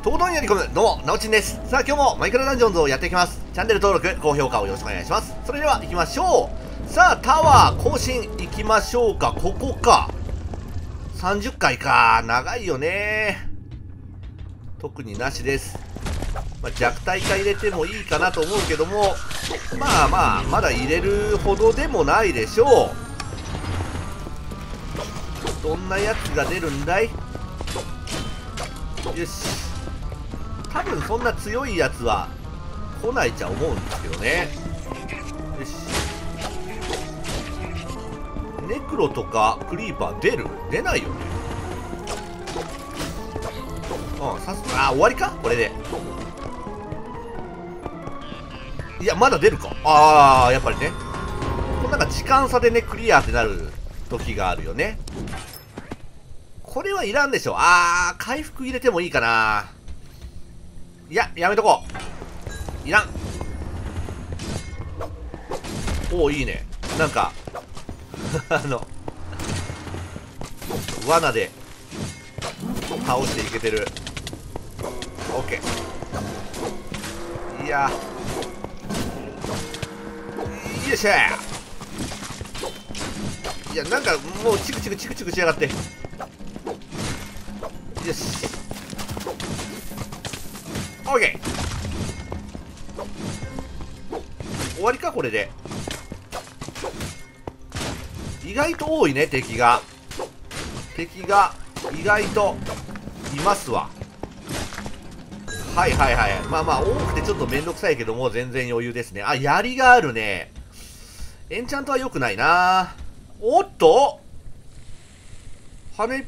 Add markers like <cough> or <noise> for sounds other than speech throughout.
とことんやり込む、どうも、なおちんです。さあ、今日もマイクラダンジョンズをやっていきます。チャンネル登録、高評価をよろしくお願いします。それでは、行きましょう。さあ、タワー更新行きましょうか。ここか。30回か。長いよね。特になしです。まあ、弱体化入れてもいいかなと思うけども、まあまあ、まだ入れるほどでもないでしょう。どんなやつが出るんだい？よし。多分そんな強いやつは来ないちゃ思うんですけどね。よし。ネクロとかクリーパー出る？出ないよね。うん、さすあ、終わりか？これで。いや、まだ出るか。ああ、やっぱりね。これなんか時間差でね、クリアってなる時があるよね。これはいらんでしょ。あー、回復入れてもいいかな。いや、やめとこう。いらん。おお、いいね。なんか、<laughs> あの、罠で倒していけてる。オッケー。いやよっしゃいや、なんかもうチクチクチクチクしやがって。よし。オッケー終わりかこれで。意外と多いね、敵が。敵が意外といますわ。はいはいはい。まあまあ、多くてちょっとめんどくさいけども、全然余裕ですね。あ、槍があるね。エンチャントは良くないなおっと羽、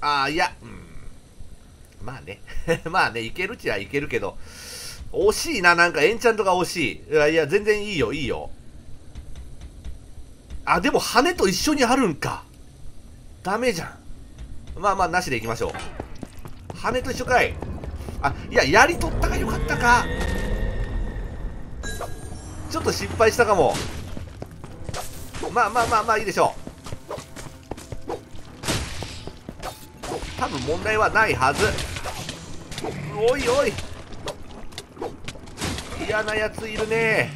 ああ、いや、うん。まあね。<laughs> まあね、いけるっちゃいけるけど、惜しいな、なんかエンチャントが惜しい。いや、いや全然いいよ、いいよ。あ、でも羽と一緒にあるんか。ダメじゃん。まあまあ、なしでいきましょう。羽と一緒かい。あ、いや、やり取ったがよかったか。ちょっと失敗したかも。まあまあまあまあいいでしょう。多分問題はないはず。おいおい。嫌なやついるね。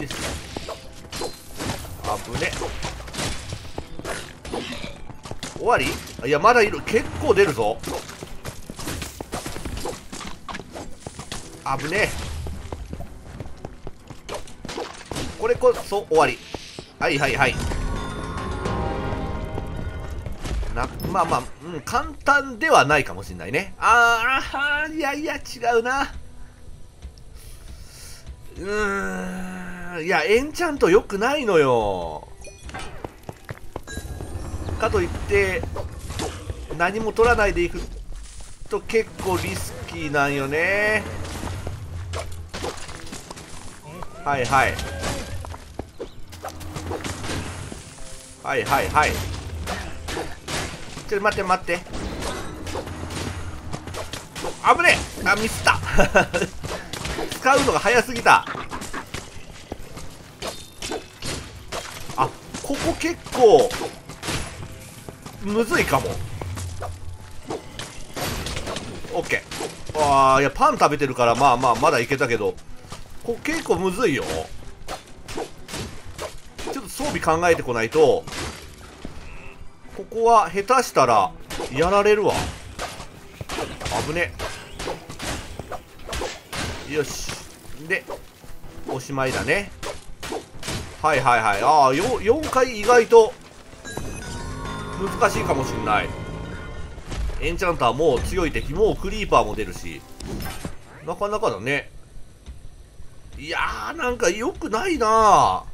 よし。あぶね。終わり？いや、まだいる。結構出るぞ。あぶねこれこそ終わり。はいはいはい。まあまあ、うん、簡単ではないかもしれないね。ああ、いやいや、違うな。うーん、いや、エンチャント良くないのよ。かといって、何も取らないでいくと結構リスキーなんよね。はいはい。はいはいはい。ちょっと待って待って。危ねえあ、ミスった <laughs> 使うのが早すぎた。あ、ここ結構、むずいかも。オッケー。ああ、いや、パン食べてるから、まあまあ、まだいけたけど、ここ結構むずいよ。ちょっと装備考えてこないと、ここは下手したら、やられるわ。危ね。よし。で、おしまいだね。はいはいはい。ああ、4回意外と、難しいかもしんない。エンチャンターも強い敵もクリーパーも出るし、なかなかだね。いやー、なんか良くないな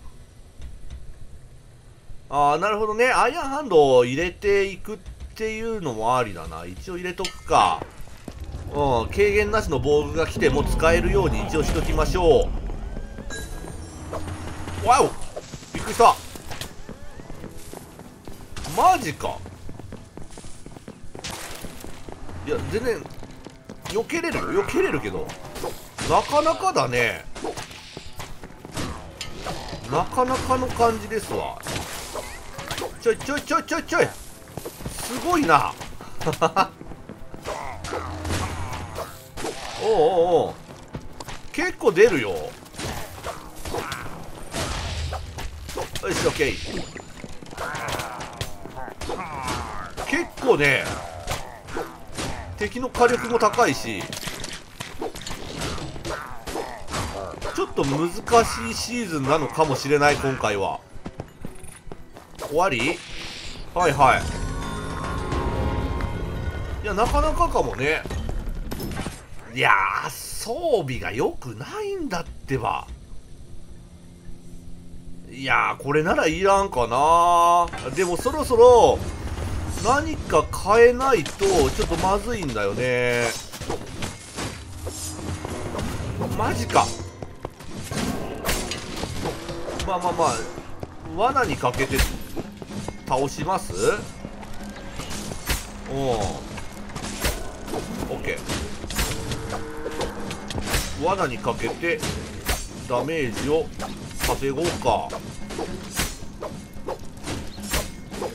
あー、なるほどね。アイアンハンドを入れていくっていうのもありだな。一応入れとくか。うん、軽減なしの防具が来ても使えるように一応しときましょう。わおびっくりしたマジかいや全然避けれる？よ避けれるけどなかなかだねなかなかの感じですわちょいちょいちょいちょいちょい。すごいな。<laughs> おうおお結構出るよ。よしオッケー。結構ね敵の火力も高いしちょっと難しいシーズンなのかもしれない今回は。終わり？はいはい。いやなかなかかもね。いや装備が良くないんだってば。いやこれならいらんかな。でもそろそろ何か変えないとちょっとまずいんだよね。マジか。まあまあまあ罠にかけて。倒します？うんオッケー。罠にかけてダメージを稼ごうか。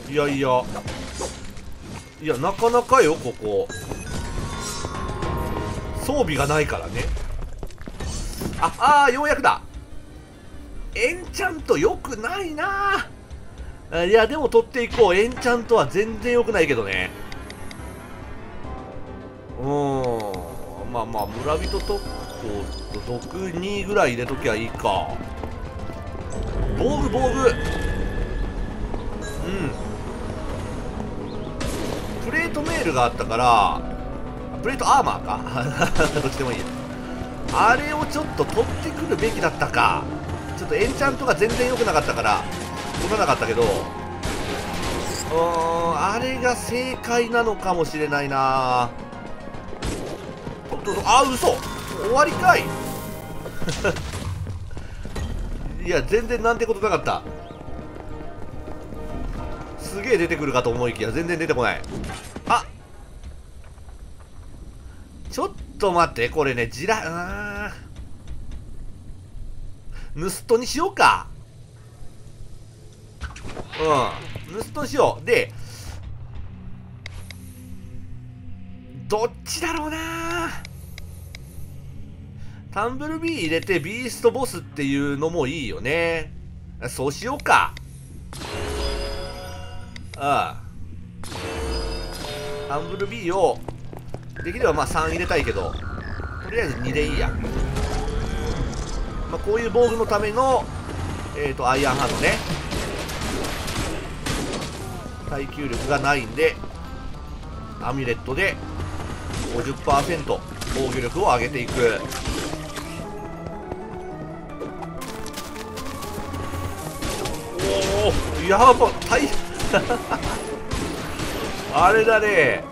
いやいや。いやなかなかよここ。装備がないからね。ああーようやくだ。エンチャント良くないな。いやでも取っていこう。エンチャントは全然良くないけどね。うん。まあまあ村人特攻と毒2ぐらい入れときゃいいか。防具防具。うん。プレートメールがあったからプレートアーマーか。<laughs> どっちでもいいや。あれをちょっと取ってくるべきだったか。ちょっとエンチャントが全然良くなかったから。取らなかったけどうんあれが正解なのかもしれないな。あ嘘。終わりかい。<laughs> いや全然なんてことなかった。すげえ出てくるかと思いきや全然出てこない。あ。ちょっと待ってこれねじらうん盗人にしようか。うん盗人にしようでどっちだろうなタンブルビー入れてビーストボスっていうのもいいよね。そうしようか。ああ。タンブルビーを、できればまあ3入れたいけど、とりあえず2でいいや。まあ、こういう防具のための、えっ、ー、と、アイアンハンドね。耐久力がないんで、アミュレットで50%防御力を上げていく。おお。やば大変。<laughs> あれだね。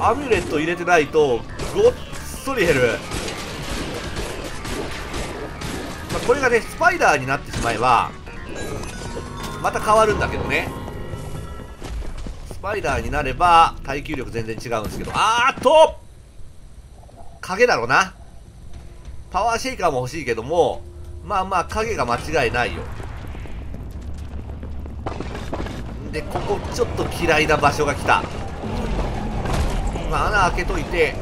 アミュレット入れてないとごっそり減る、まあ、これがねスパイダーになってしまえばまた変わるんだけどね。スパイダーになれば耐久力全然違うんですけど。あーっと！影だろうな。パワーシェイカーも欲しいけどもまあまあ影が間違いないよ。でここちょっと嫌いな場所が来た。まあ穴開けといて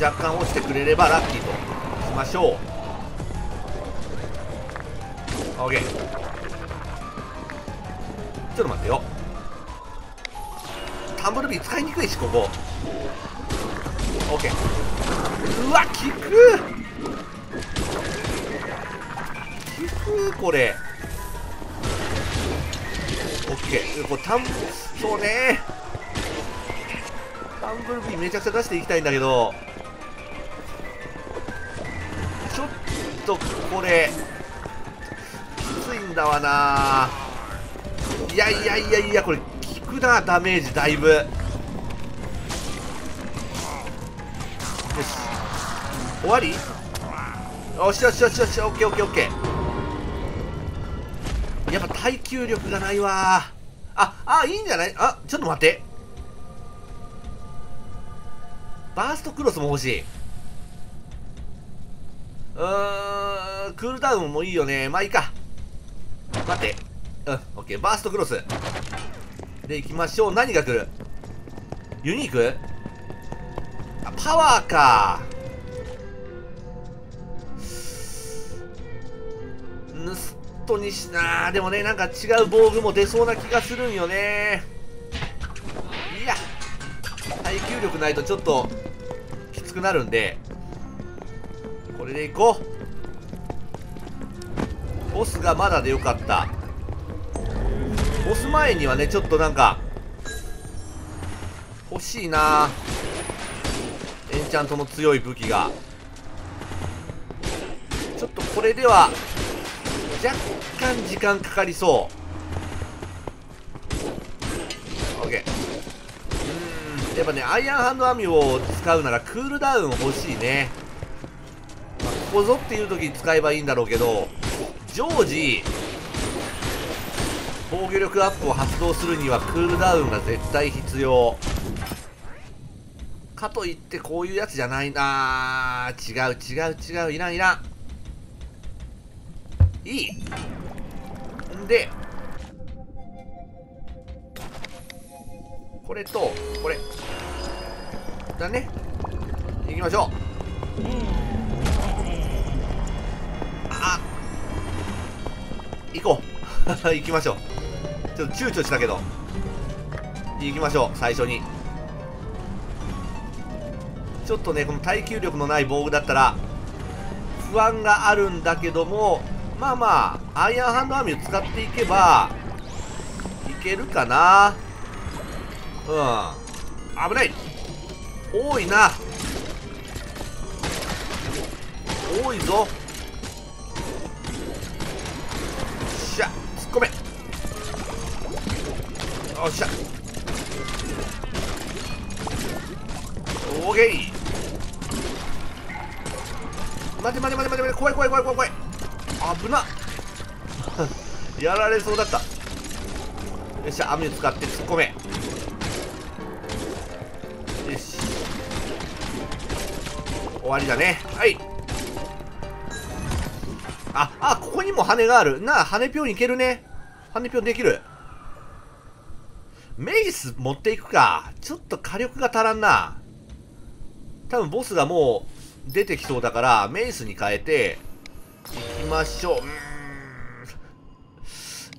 若干落ちてくれればラッキーとしましょう。OK ちょっと待ってよ。タンブルビー使いにくいしここ。OK うわ効く。効くこれ。オッケー。これタンそうね。タンブルビーめちゃくちゃ出していきたいんだけど。ちょっとこれきついんだわな。いやいやいやいやこれ効くなダメージだいぶよし終わり？よしよしよしよしオッケーオッケーオッケーやっぱ耐久力がないわあ、あ、いいんじゃない？あ、ちょっと待って。バーストクロスも欲しい。うーん、クールダウンもいいよね。まあいいか。待って。うん、オッケー。バーストクロス。で、行きましょう。何が来る？ユニーク？あパワーか。ヌストにしな。でもねなんか違う防具も出そうな気がするんよね。いや。耐久力ないとちょっときつくなるんで。これでいこう。ボスがまだでよかった。ボス前にはねちょっとなんか欲しいな。エンチャントの強い武器が。ちょっとこれでは若干時間かかりそう。OK うんやっぱねアイアンハンドアミを使うならクールダウン欲しいね、まあ、ここぞっていう時に使えばいいんだろうけど常時防御力アップを発動するにはクールダウンが絶対必要。かといってこういうやつじゃないな。違う違う違う。いらんいらん。いい。んでこれとこれ。だね。行きましょう。あ行こう。<laughs> 行きましょう。ちょっと躊躇したけど。行きましょう最初に。ちょっとねこの耐久力のない防具だったら不安があるんだけどもまあまあアイアンハンドアーミーを使っていけばいけるかな。うん。危ない。多いな。多いぞ。よっしゃオーケー待て待て待て待て待て怖い怖い怖い怖い怖い危なやられそうだったよっしゃ網を使って突っ込めよし終わりだねはいああここにも羽があるなあ羽ぴょんいけるね羽ぴょんできるメイス持っていくか。ちょっと火力が足らんな。多分ボスがもう出てきそうだからメイスに変えて行きましょう。うー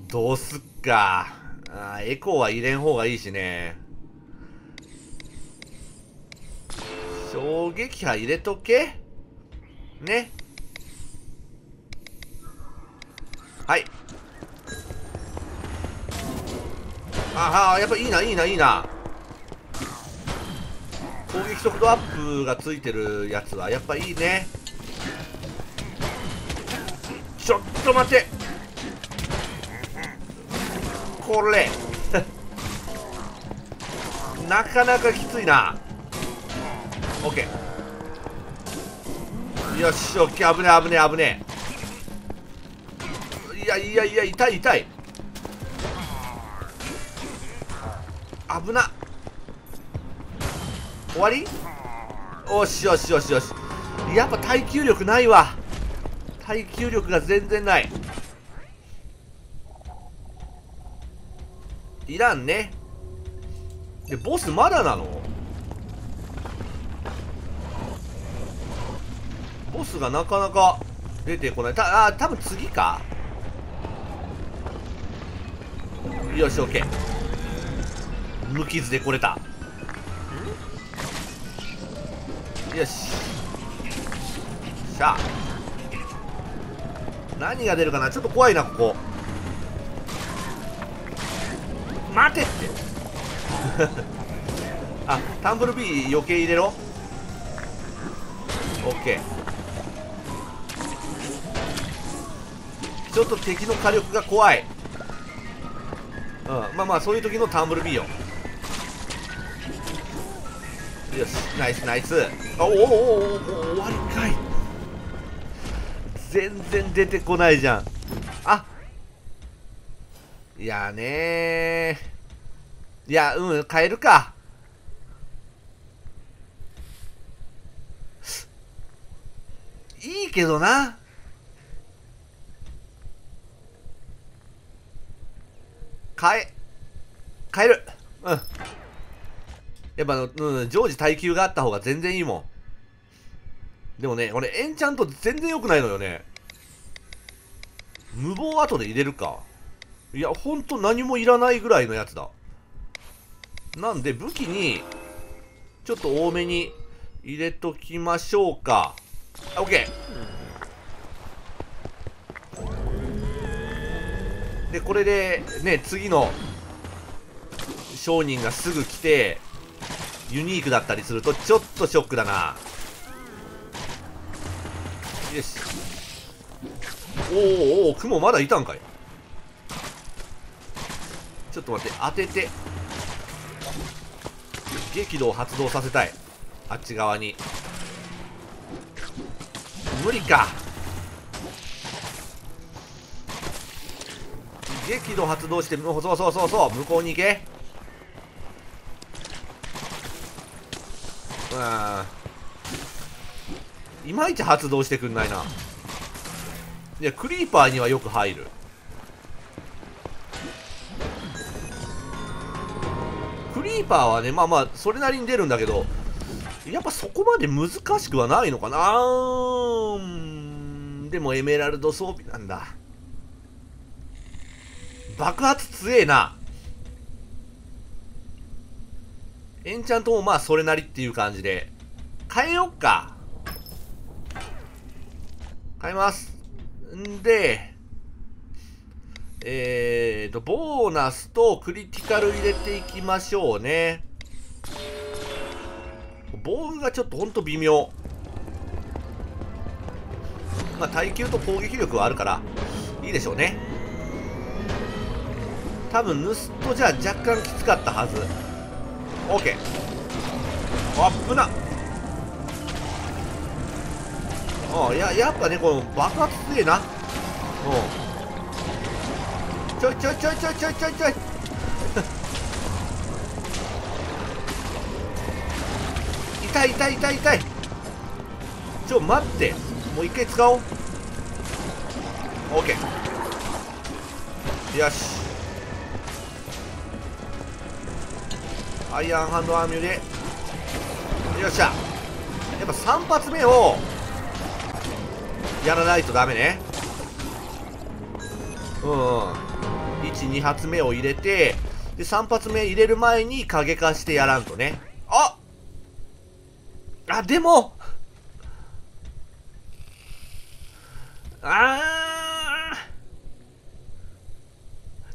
ん。どうすっか。あエコーは入れん方がいいしね。衝撃波入れとけ。ね。はい。ああやっぱいいないいないいな。攻撃速度アップがついてるやつはやっぱいいね。ちょっと待て。これ。<laughs> なかなかきついな。OK よし OK 危ねえ危ねえ危ねえ。いやいやいや痛い痛い。危な。終わり？よしよしよしよし。やっぱ耐久力ないわ。耐久力が全然ない。いらんね。でボスまだなの？ボスがなかなか出てこない。たあ多分次か？よし OK 無傷で来れた。よし。しゃあ。何が出るかな？ちょっと怖いなここ。待てって。<laughs> あタンブルビー余計入れろ。OK ちょっと敵の火力が怖い。うんまあまあそういう時のタンブルビーよ。よしナイスナイス。おおおお終わりかい。全然出てこないじゃん。あいやねいやうん変えるか。いいけどな。変え変える。うん。やっぱ、うん、常時耐久があった方が全然いいもん。でもね、これエンチャント全然良くないのよね。無謀後で入れるか。いや、ほんと何もいらないぐらいのやつだ。なんで武器に、ちょっと多めに入れときましょうか。オッケー。で、これで、ね、次の商人がすぐ来て、ユニークだったりすると、ちょっとショックだな。よし。おーおお雲まだいたんかい。ちょっと待って、当てて。激怒を発動させたい。あっち側に。無理か。激怒発動して、そうそうそうそう、向こうに行け。いまいち発動してくんないな。いや、クリーパーにはよく入る。クリーパーはね、まあまあ、それなりに出るんだけど、やっぱそこまで難しくはないのかなでもエメラルド装備なんだ。爆発強えな。エンチャントもまあそれなりっていう感じで。変えよっか。変えます。んで、えーと、ボーナスとクリティカル入れていきましょうね。防具がちょっとほんと微妙。まあ、耐久と攻撃力はあるから、いいでしょうね。多分、盗人じゃ若干きつかったはず。OK。あっぶな。ああ、や、やっぱね、この爆発強えな。うん。ちょいちょいちょいちょいちょいちょいちょい。<laughs> 痛い痛い痛い痛い。ちょ待って。もう一回使おう。OK よし。アイアンハンドアーミュで。よっしゃ。やっぱ3発目をやらないとダメね。うん、うん。12発目を入れてで3発目入れる前に影化してやらんとね。ああでもああ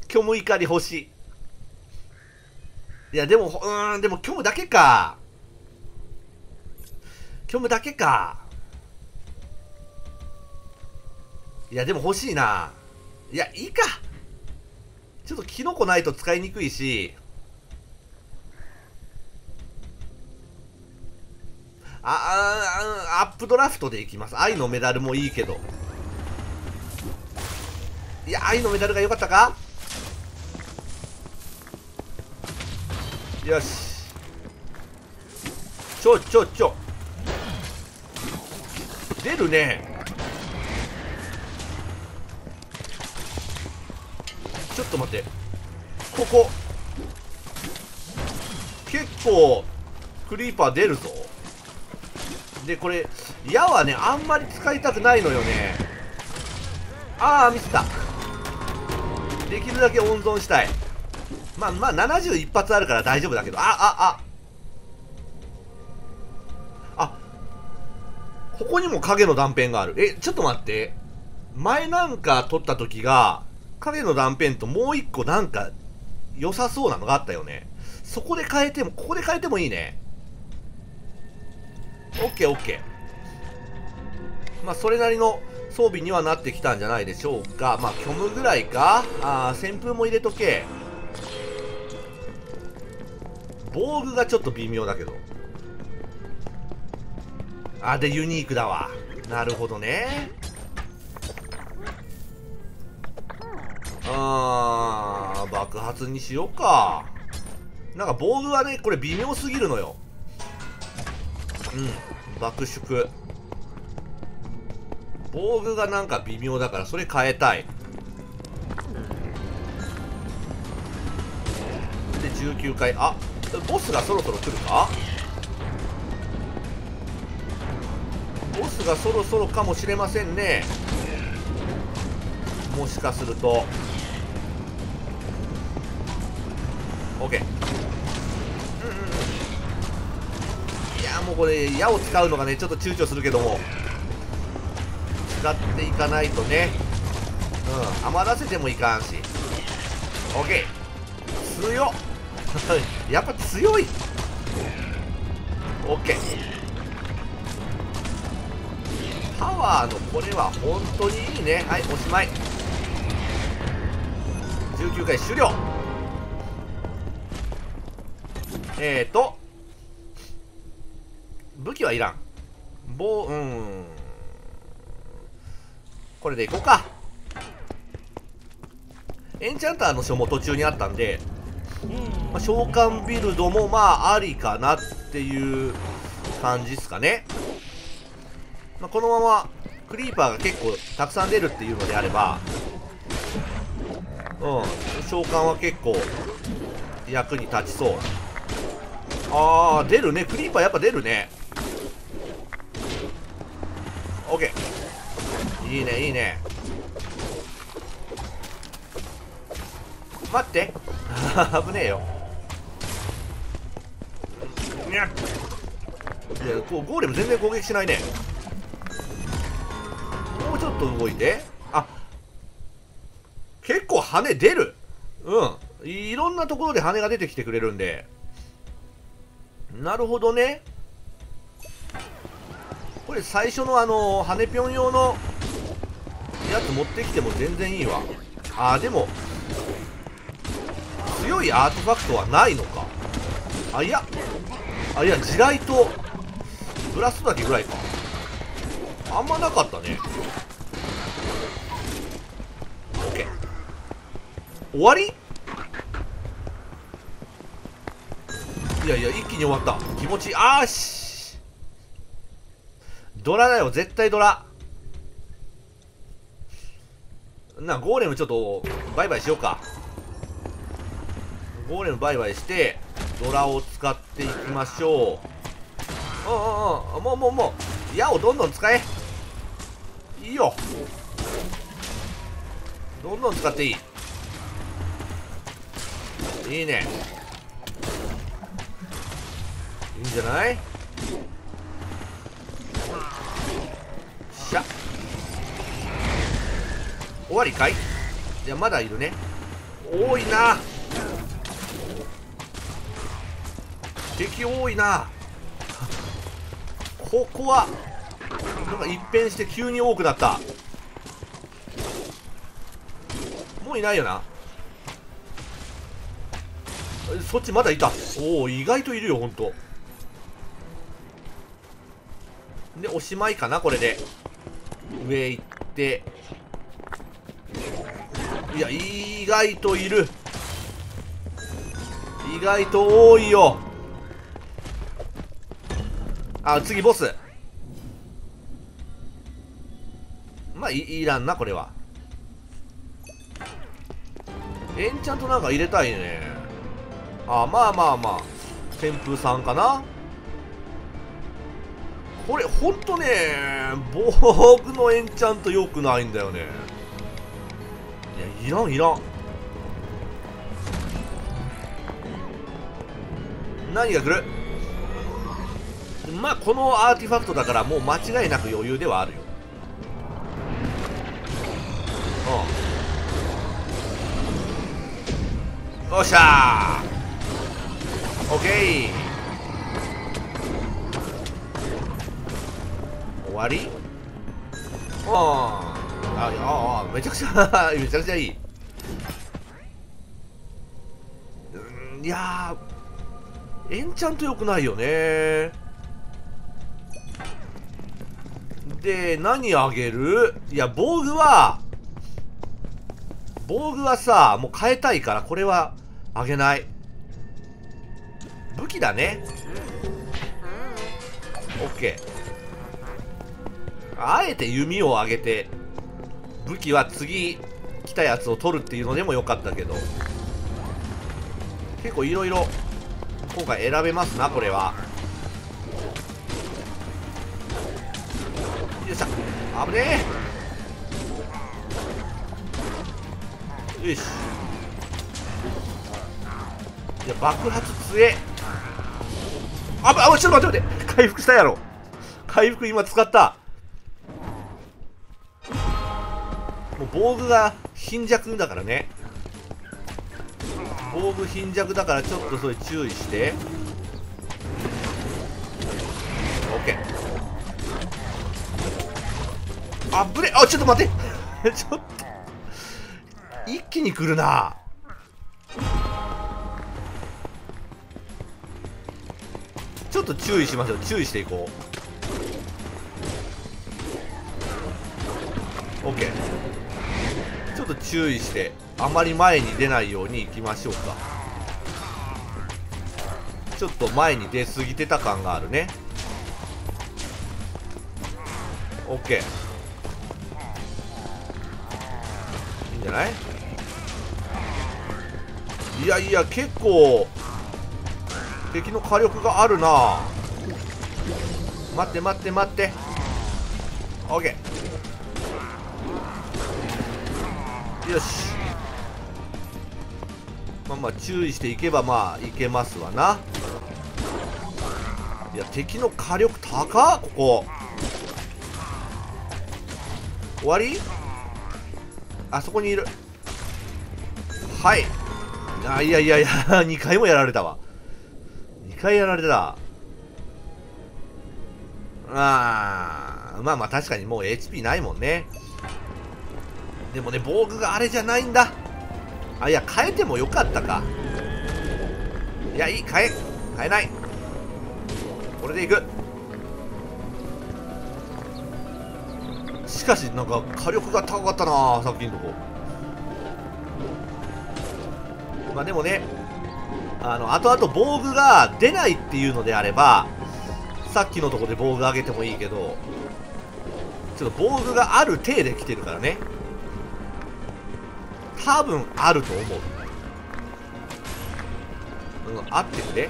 虚無怒り欲しい。いやでもうんでも虚無だけか。虚無だけか。いやでも欲しいな。いやいいか。ちょっとキノコないと使いにくいし、あ、あ、アップドラフトでいきます。愛のメダルもいいけど。いや、愛のメダルが良かったか？よし。ちょ、ちょ、ちょ。出るね。ちょっと待ってここ結構クリーパー出るぞでこれ矢はねあんまり使いたくないのよねああミスったできるだけ温存したいまあまあ71発あるから大丈夫だけどああああここにも影の断片があるえちょっと待って前なんか撮った時が影の断片ともう一個なんか良さそうなのがあったよね。そこで変えても、ここで変えてもいいね。オッケーオッケー。まあ、それなりの装備にはなってきたんじゃないでしょうか。まあ、虚無ぐらいか。あ旋風も入れとけ。防具がちょっと微妙だけど。あ、で、ユニークだわ。なるほどね。あー、爆発にしようか。なんか防具はね、これ微妙すぎるのよ。うん、爆縮。防具がなんか微妙だからそれ変えたい。で、19回、あ、ボスがそろそろ来るか？ボスがそろそろかもしれませんね。もしかすると。OK うんうんいやもうこれ矢を使うのがねちょっと躊躇するけども。使っていかないとね。うん余らせてもいかんし。OK 強っ <laughs> やっぱ強い。OK パワーのこれは本当にいいね。はいおしまい。19回終了。えーと武器はいらん。棒うん。これでいこうか。エンチャンターの書も途中にあったんで、まあ、召喚ビルドもまあありかなっていう感じですかね、まあ、このままクリーパーが結構たくさん出るっていうのであればうん召喚は結構役に立ちそう。ああ出るね。クリーパーやっぱ出るね。OK いいねいいね。待って。危ねえよ。いやこうゴーレム全然攻撃しないね。もうちょっと動いて。あ結構羽出る。うん。いろんなところで羽が出てきてくれるんで。なるほどね。これ最初のあの羽ぴょん用のやつ持ってきても全然いいわ。あでも強いアーティファクトはないのか。あいや。あいや地雷とブラストだけぐらいか。あんまなかったね。OK 終わり？いやいや一気に終わった。気持ちいい。あーし。ドラだよ。絶対ドラ。なゴーレムちょっとバイバイしようか。ゴーレムバイバイしてドラを使っていきましょう。うんうんうんもうもうもう矢をどんどん使え。いいよ。どんどん使っていい。いいね。いいんじゃない？しゃ。終わりかい？いやまだいるね。多いな。敵多いな。ここはなんか一変して急に多くなった。もういないよな。そっちまだいた。おお意外といるよほんと。でおしまいかなこれで。上行って。いや意外といる。意外と多いよ。あ次ボス。まあいいらんなこれは。エンチャントなんか入れたいね。あまあまあまあ。旋風さんかな。これほんとね僕のエンチャント良くないんだよね。いやいらんいらん。何が来る？まあこのアーティファクトだからもう間違いなく余裕ではあるよ。うん。よっしゃー。オッケー終わり？あああめちゃくちゃ <laughs> めちゃくちゃいい。うんいやエンチャント良くないよね。で何あげる？いや防具は防具はさもう変えたいからこれはあげない。武器だね。OK あえて弓を上げて武器は次来たやつを取るっていうのでもよかったけど。結構いろいろ今回選べますなこれは。よっしゃ危ねえ。よし。いや爆発強え。あばあちょっと待って待って。回復したやろ。回復今使った。もう防具が貧弱だからね。防具貧弱だからちょっとそれ注意して。あぶれあちょっと待って。<laughs> ちょっと。一気に来るな。ちょっと注意しましょう。注意していこう。OK ちょっと注意してあまり前に出ないように行きましょうか。ちょっと前に出過ぎてた感があるね。OK いやいや結構敵の火力があるな。待って待って待って。OK よし。まあまあ注意していけばまあいけますわな。いや敵の火力高っここ。終わり？あそこにいる。はい。あいやいやいや <laughs> 2回もやられたわ。2回やられた。あまあまあ確かにもう HP ないもんね。でもね防具があれじゃないんだ。あいや変えてもよかったか。いやいい変え変えない。これでいく。しかしなんか火力が高かったなさっきのとこ。まあでもねあの後々防具が出ないっていうのであればさっきのとこで防具上げてもいいけどちょっと防具がある体で来てるからね。多分あると思う。うん合ってるね。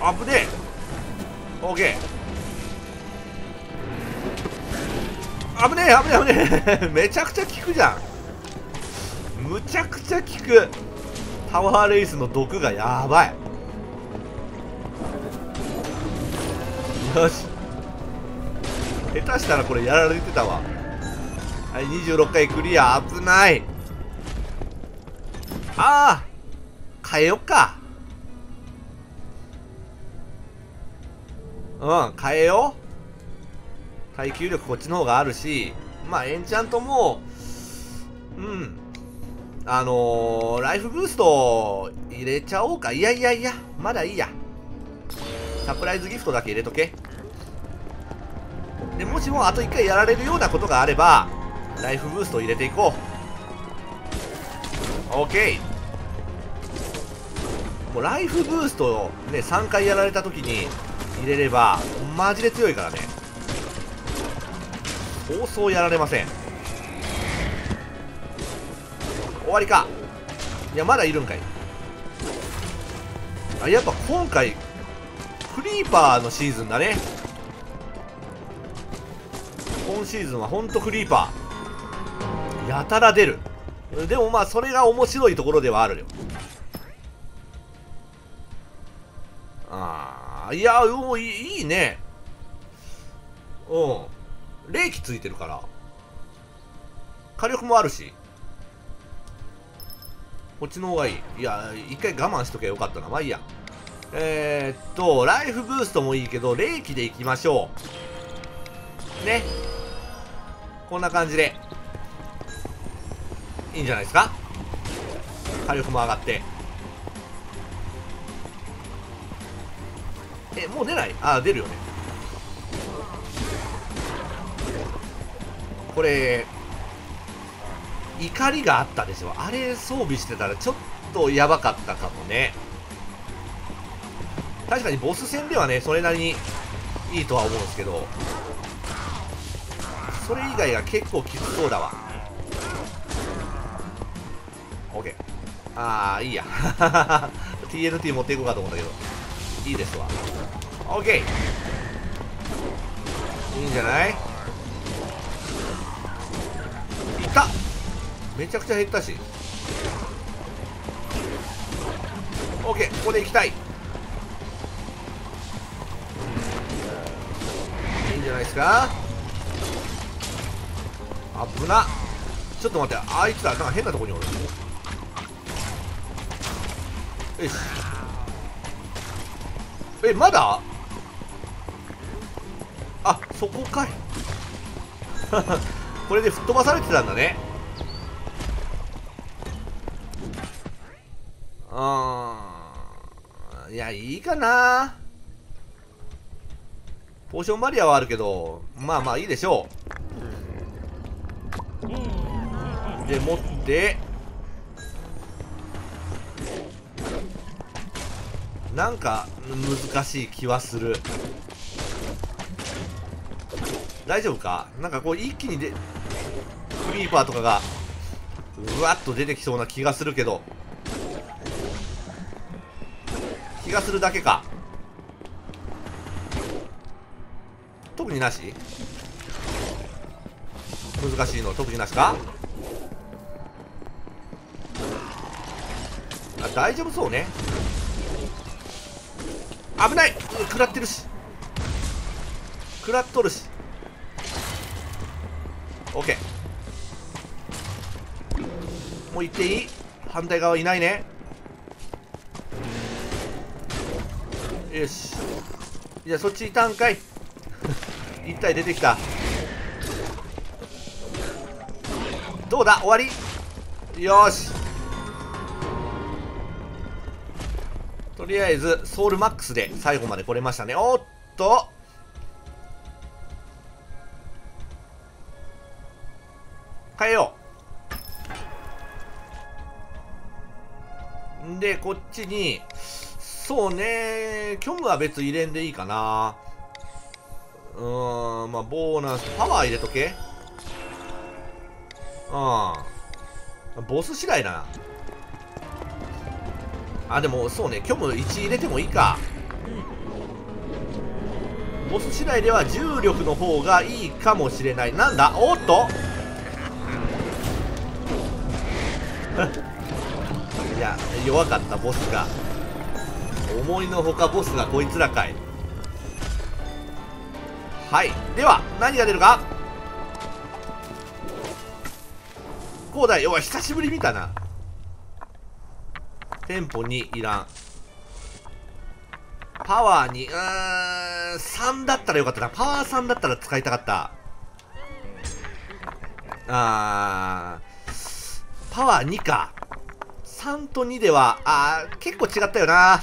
あぶねえ。オ危ねえ危ねえ危ねえ。<laughs> めちゃくちゃ効くじゃん。むちゃくちゃ効く。タワーレイスの毒がやばい。よし。下手したらこれやられてたわ。はい26回クリア。危ない。ああ変えよっか。うん変えよう。耐久力こっちの方があるしまあエンチャントもうん。あのー、ライフブースト入れちゃおうか。いやいやいやまだいいや。サプライズギフトだけ入れとけ。でもしもあと1回やられるようなことがあればライフブースト入れていこう。OK もうライフブーストをね3回やられた時に入れればマジで強いからね。そうそうやられません。終わりか。いやまだいるんかい。あやっぱ今回クリーパーのシーズンだね。今シーズンはほんとクリーパー。やたら出る。でもまあそれが面白いところではあるよ。ああいやもういいいいね。うん。冷気ついてるから。火力もあるし。こっちの方がいい。いや一回我慢しとけばよかったな。まあいいや。えー、っとライフブーストもいいけど冷気でいきましょう。ね。こんな感じで。いいんじゃないですか？火力も上がって。えもう出ない？あ出るよね。これ怒りがあったでしょあれ装備してたらちょっとやばかったかもね。確かにボス戦ではねそれなりにいいとは思うんですけど。それ以外が結構きつそうだわ。OK ああいいや。<laughs> TNT 持っていこうかと思うんだけど。いいですわ。OK いいんじゃない？めちゃくちゃ減ったし。OK ここで行きたい。いいんじゃないですか？危な。ちょっと待ってあいつらなんか変なとこにおる。よし。えまだ？あそこかい。<laughs> これで吹っ飛ばされてたんだね。うん。いやいいかな。ポーションバリアはあるけどまあまあいいでしょう。で持って。なんか難しい気はする。大丈夫か？なんかこう一気にでクリーパーとかがうわっと出てきそうな気がするけど。気がするだけか。特になし？難しいの？特になしか？あ大丈夫そうね。危ない！食らってるし。食らっとるし。OK もう行っていい？反対側いないね。よし。じゃあそっちいたんかい。<laughs> 一体出てきた。どうだ？終わり？よし。とりあえずソウルマックスで最後まで来れましたね。おっと。変えよう。んでこっちにそうね。虚無は別入れんでいいかな。うーんまあボーナスパワー入れとけ。うん。ボス次第だな。あでもそうね。虚無1入れてもいいか。ボス次第では重力の方がいいかもしれない。なんだ？おっと。<laughs> いや弱かったボスが。思いのほかボスがこいつらかい。はい。では何が出るか？こうだよ久しぶり見たな。テンポ2いらん。パワーにうーん3だったらよかったな。パワー3だったら使いたかった。あーパワー2か。3と2ではあー結構違ったよな。